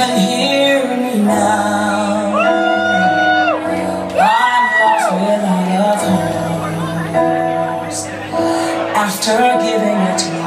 even hear me now. I'm lost without a cause. After giving it to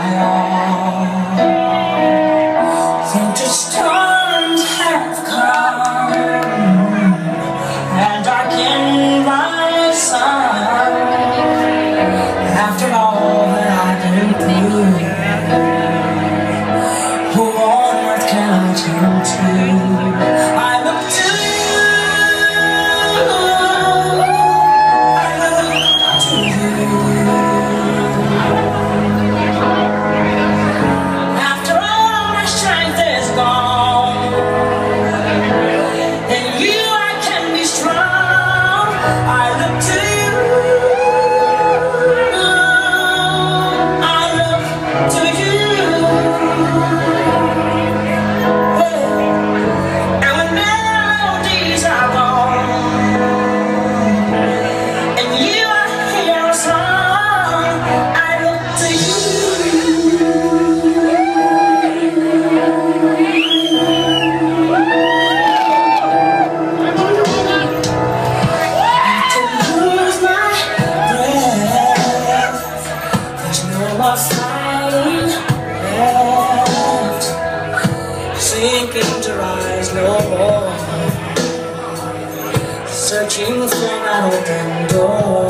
Searching for an open door.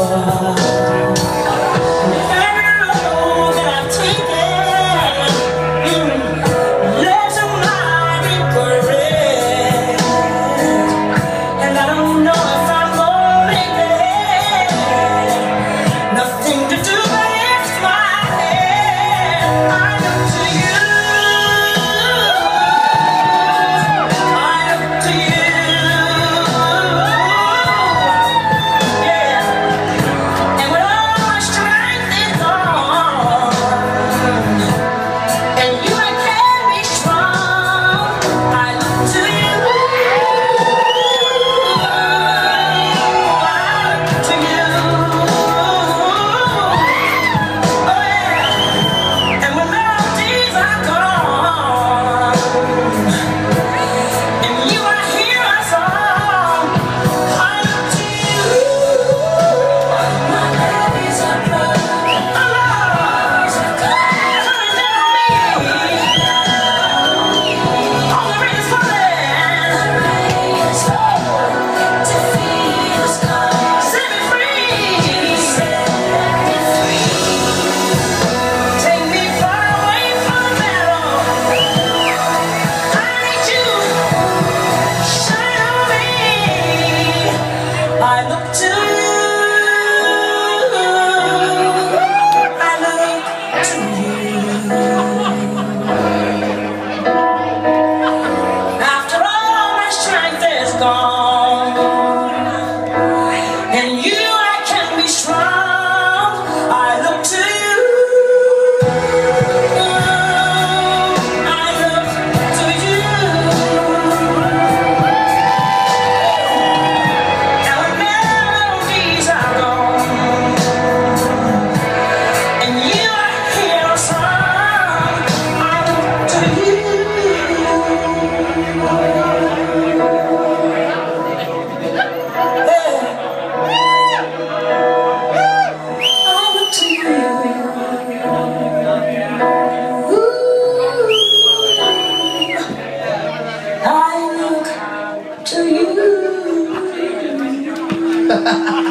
Ha ha ha!